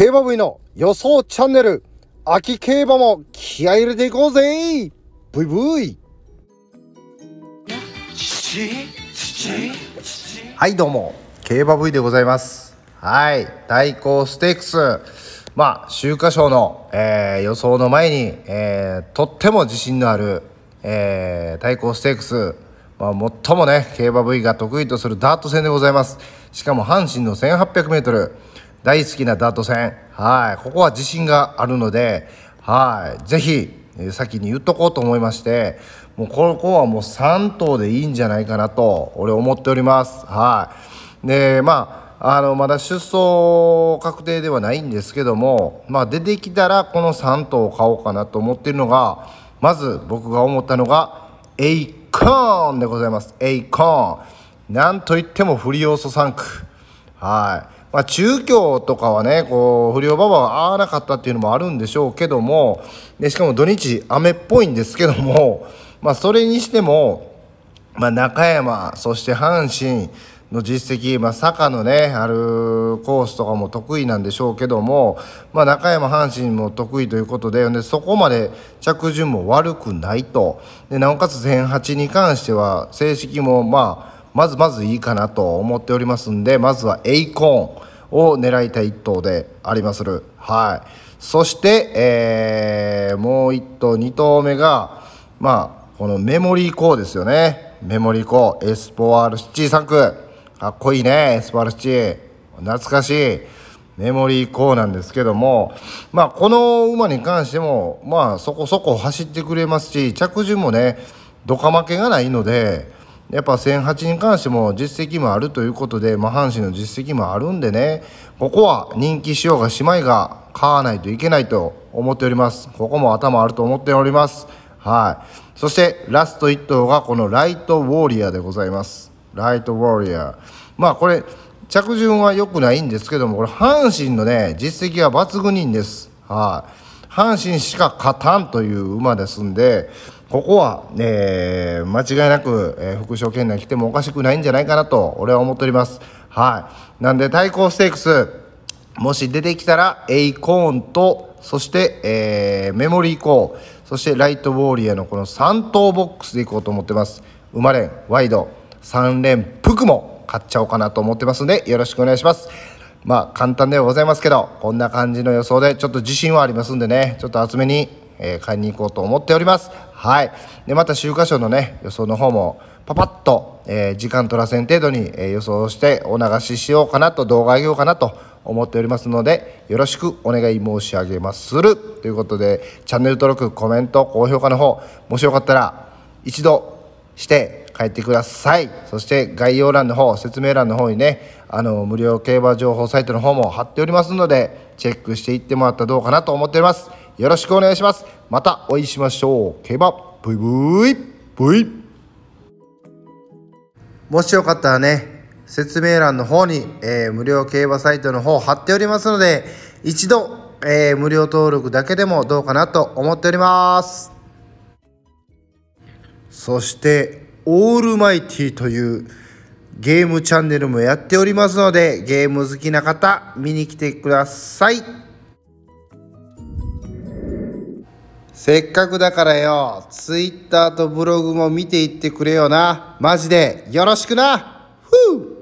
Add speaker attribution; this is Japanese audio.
Speaker 1: 競馬部の予想チャンネル。秋競馬も気合い入れていこうぜ。ブイブイ。はいどうも。競馬 V でございます。はい対抗ステークス。まあ秋華賞の、えー、予想の前に、えー、とっても自信のある、えー、対抗ステークス。まあ、最もね競馬 V が得意とするダート戦でございます。しかも阪神の 1800m 大好きなダート戦。はい。ここは自信があるのではい。ぜひ先に言っとこうと思いましてもうここはもう3頭でいいんじゃないかなと俺思っております。はい。でまああのまだ出走確定ではないんですけども、まあ、出てきたらこの3頭を買おうかなと思っているのがまず僕が思ったのがエイコーンでございます。エイコーン。なんといってもフリオーソ3区はい。まあ、中京とかはねこう不良馬場は合わなかったっていうのもあるんでしょうけどもでしかも土日雨っぽいんですけども、まあ、それにしても、まあ、中山そして阪神の実績、まあ、坂のねあるコースとかも得意なんでしょうけども、まあ、中山阪神も得意ということででそこまで着順も悪くないと。でなおかつ前八に関しては成績もまあまずまずいいかなと思っておりますんでまずはエイコーンを狙いたい一頭でありまする。はい。そして、えー、もう1頭2頭目がまあこのメモリーコーですよね。メモリーコーエスポワールシティ3区かっこいいねエスポワールシティ懐かしい。メモリーコーなんですけどもまあこの馬に関してもまあそこそこ走ってくれますし着順もねドカ負けがないのでやっぱ1008に関しても実績もあるということで、まあ、阪神の実績もあるんでねここは人気しようが姉妹が買わないといけないと思っております。ここも頭あると思っております。はい。そしてラスト1頭がこのライトウォーリアーでございます。ライトウォーリア。ーまあこれ着順は良くないんですけどもこれ阪神のね実績は抜群にいいんです。はい。阪神しか勝たんという馬ですんでここは、えー、間違いなく、えー、副賞圏内来てもおかしくないんじゃないかなと俺は思っております。はい。なんで対抗ステークスもし出てきたらエイコーンとそして、えー、メモリーコーそしてライトウォーリアのこの3頭ボックスでいこうと思ってます。馬連ワイド3連服も買っちゃおうかなと思ってますんでよろしくお願いします。まあ簡単ではございますけどこんな感じの予想でちょっと自信はありますんでねちょっと厚めにえー、買いに行こうと思っております。はい。で、また週刊賞のね、予想の方も、パパッと、えー、時間取らせん程度に、えー、予想してお流ししようかなと、動画上げようかなと思っておりますので、よろしくお願い申し上げまする。ということで、チャンネル登録、コメント、高評価の方、もしよかったら、一度して帰ってください。そして概要欄の方、説明欄の方にね、あの、無料競馬情報サイトの方も貼っておりますので、チェックしていってもらったらどうかなと思っております。よろしくお願いします。またお会いしましょう。競馬ブイブイブイ。もしよかったらね説明欄の方に、えー、無料競馬サイトの方貼っておりますので一度、えー、無料登録だけでもどうかなと思っております。そしてオールマイティというゲームチャンネルもやっておりますのでゲーム好きな方見に来てください。せっかくだからよ、ツイッターとブログも見ていってくれよな。マジでよろしくな。ふう